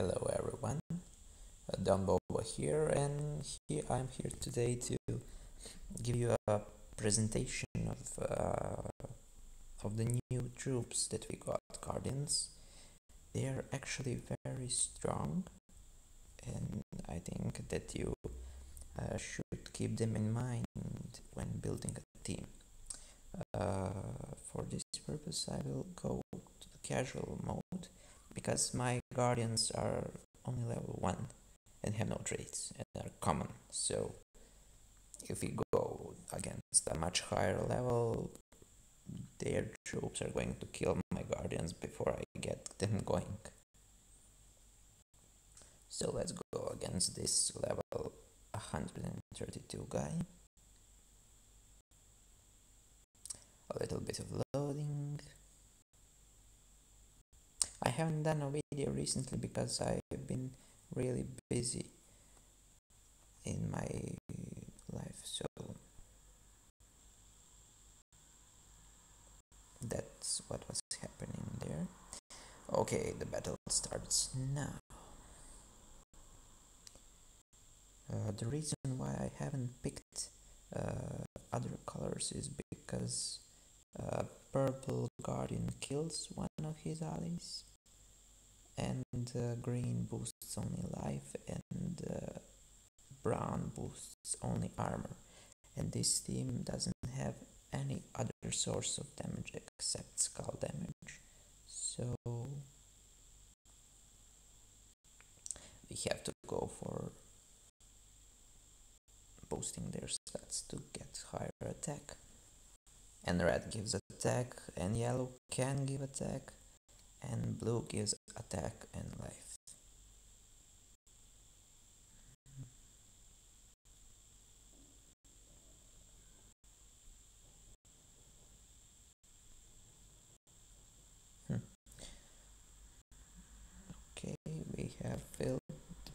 Hello everyone, uh, over here and here I'm here today to give you a presentation of uh, of the new troops that we got, Guardians. They are actually very strong and I think that you uh, should keep them in mind when building a team. Uh, for this purpose I will go to the casual mode because my guardians are only level 1 and have no traits and are common. So if we go against a much higher level their troops are going to kill my guardians before I get them going. So let's go against this level 132 guy. A little bit of loading haven't done a video recently because I've been really busy in my life so that's what was happening there. Okay the battle starts now. Uh, the reason why I haven't picked uh, other colors is because uh, purple guardian kills one of his allies and uh, green boosts only life and uh, brown boosts only armor. And this team doesn't have any other source of damage except skull damage. So we have to go for boosting their stats to get higher attack. And red gives attack and yellow can give attack and blue gives attack and life. Hmm. Okay, we have filled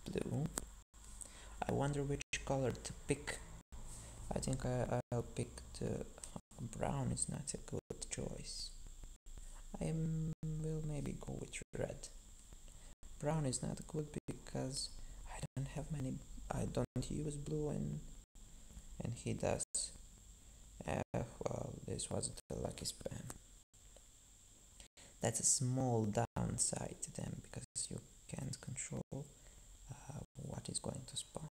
the blue. I wonder which color to pick. I think I, I'll pick the brown is not a good choice. I will maybe go with red. Brown is not good because I don't have many. I don't use blue and and he does. Uh, well, this wasn't a lucky spam. That's a small downside to them because you can't control uh, what is going to spawn.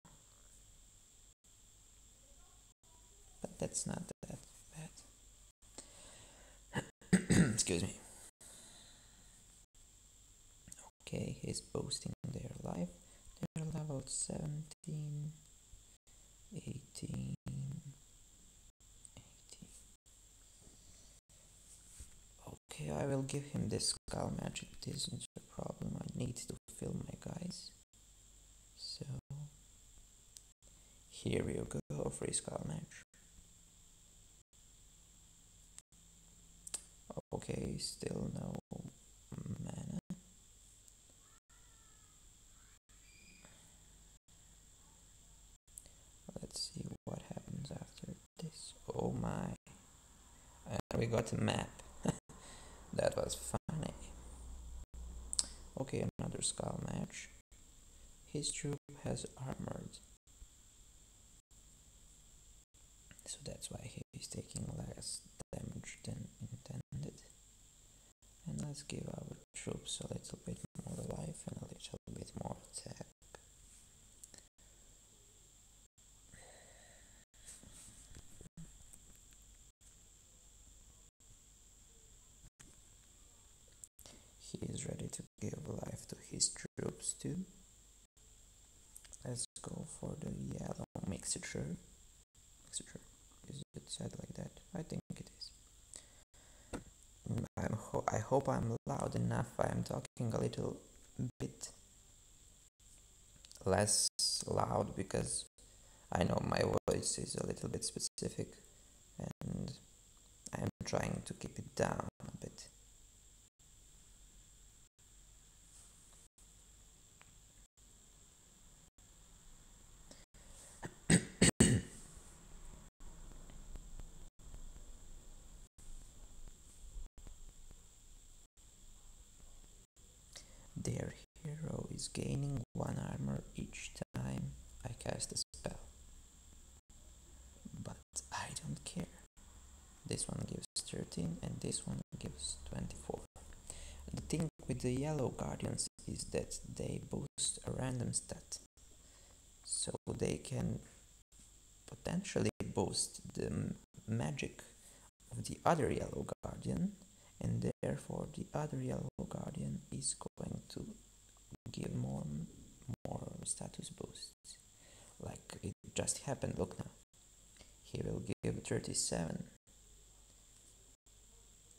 But that's not that bad. Excuse me. Okay, he's boosting their life. They're level 17, 18, 18. Okay, I will give him this skull magic. It isn't a problem. I need to fill my guys. So, here you go, free skull match. Okay, still no mm, Oh my. And we got a map. that was funny. Okay, another skull match. His troop has armored. So that's why he's taking less damage than intended. And let's give our troops a little bit more life and a little bit more attack. he is ready to give life to his troops Let's go for the yellow mixture. Mixture. Is it said like that? I think it is. Mm, I'm ho I hope I'm loud enough. I'm talking a little bit less loud because I know my voice is a little bit specific and I'm trying to keep it down a bit. Their hero is is gaining one armor each time I cast a spell. But I don't care. This one gives 13 and this one gives 24. The thing with the yellow guardians is that they boost a random stat. So they can potentially boost the magic of the other yellow guardian and therefore the other yellow guardian is going to give more more status boosts like it just happened. Look now. He will give 37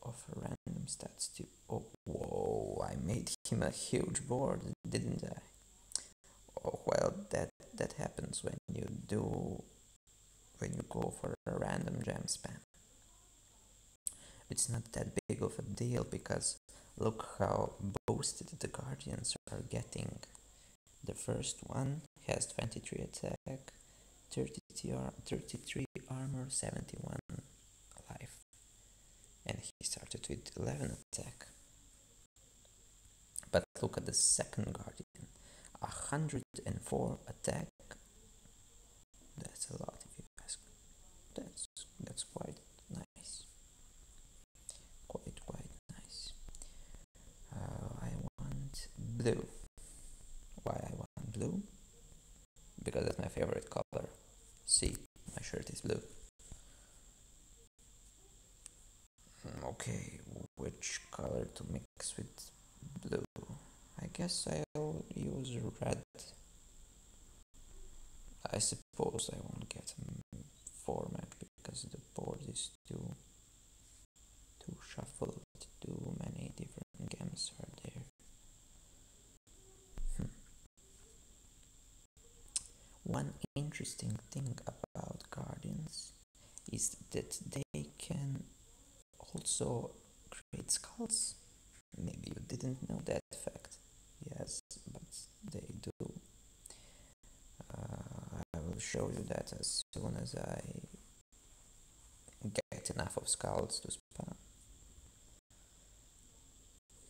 of random stats to oh whoa i made him a huge board didn't i? Oh well that that happens when you do when you go for a random gem spam. It's not that big of a deal because look how boosted the guardians are getting. The first one has 23 attack 33 armor 71 life. And he started with 11 attack. But look at the second guardian. 104 attack. That's a lot if you ask that's that's quite nice. Quite quite nice. Uh, I want blue why I want blue because that's my favorite color. See my shirt is blue. Hmm, okay which color to mix with blue? I guess I'll use red. I suppose I won't get a format because the board is too too shuffled too many different games are there hmm. One interesting thing about guardians is that they can also create skulls. Maybe you didn't know that fact. Yes but they do. Uh, I will show you that as soon as I get enough of skulls to spam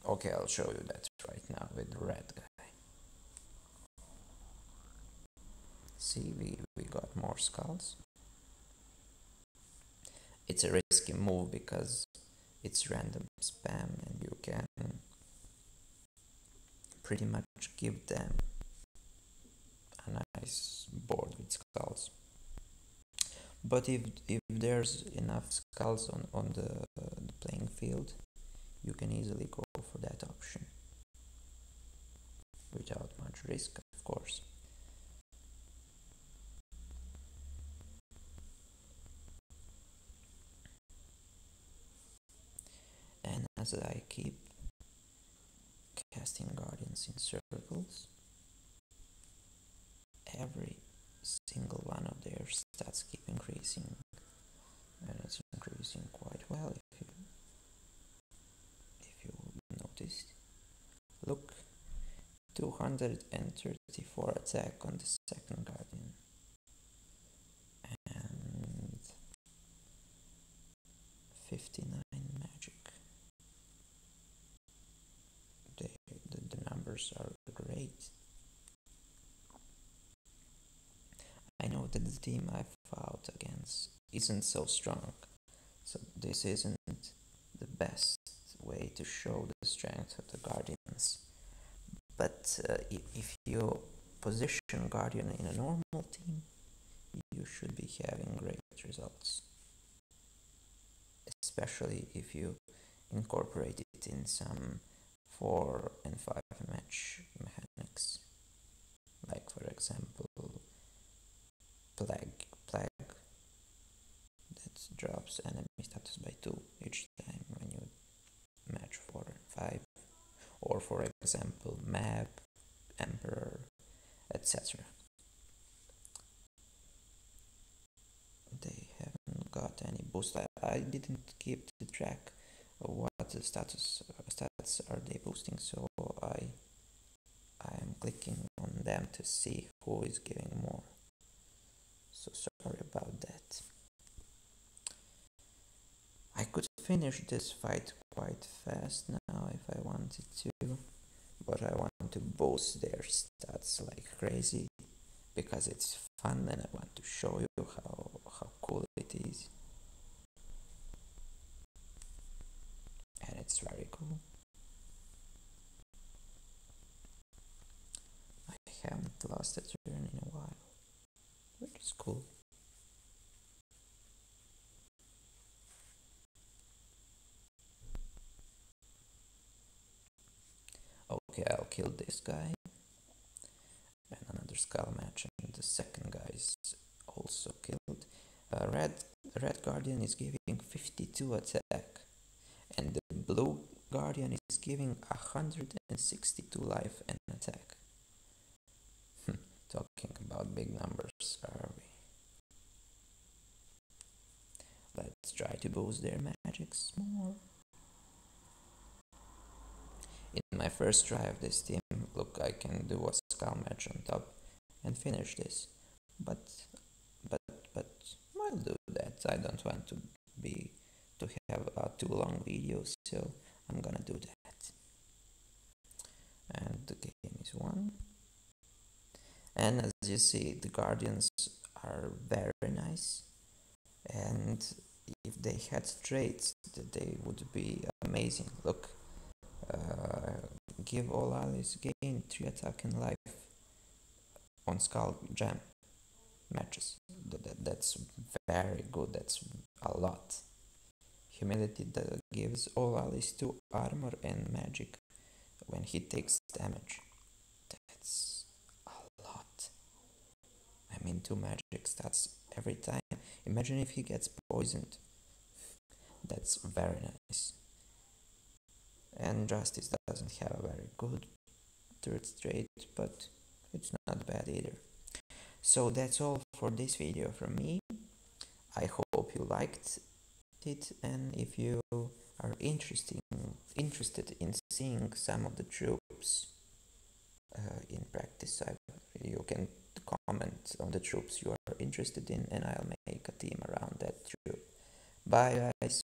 okay I'll show you that right now with red guy see we, we got more skulls it's a risky move because it's random spam and you can pretty much give them a nice board with skulls but if if there's enough skulls on, on the, uh, the playing field you can easily go for that option. Without much risk of course and as I keep casting guardians in circles. Every single one of their stats keep increasing and it's increasing quite well if you if you noticed. Look 234 attack on the second guardian. And 59 magic they, the, the numbers are great I know that the team I fought against isn't so strong, so this isn't the best way to show the strength of the Guardians. But uh, if you position Guardian in a normal team, you should be having great results. Especially if you incorporate it in some 4 and 5 match mechanics. Like, for example, plague plague that drops enemy status by 2 each time when you match 4 and 5 or for example map emperor etc they haven't got any boost. I, I didn't keep the track of what the status uh, stats are they boosting so I I am clicking on them to see who is giving more so sorry about that. I could finish this fight quite fast now if I wanted to, but I want want to boost their stats like crazy because it's fun and I want to show you how, how cool it is. And it's very cool. I haven't lost a turn in a while, which is cool. Okay, I'll kill this guy. And another skull match, and the second guy is also killed. Uh, red, red guardian is giving 52 attack, blue guardian is giving 162 life and attack. Hmm, talking about big numbers, are we? Let's try to boost their magics more. In my first try of this team, look, I can do a skull match on top and finish this. But, but, but, I'll do that. I don't want to be, to have a too long video, so I'm gonna do that. And the game is won. And as you see, the Guardians are very nice. And if they had traits, they would be amazing. Look, uh, give all allies gain 3 attack and life on Skull Gem matches. That, that's very good, that's a lot. Humility that gives all allies 2 armor and magic when he takes damage. That's a lot. I mean 2 magic stats every time. Imagine if he gets poisoned. That's very nice and Justice doesn't have a very good third trait, but it's not bad either. So that's all for this video from me. I hope you liked it and if you are interested interested in seeing some of the troops uh, in practice, I, you can comment on the troops you are interested in and I'll make a team around that troop. Bye guys!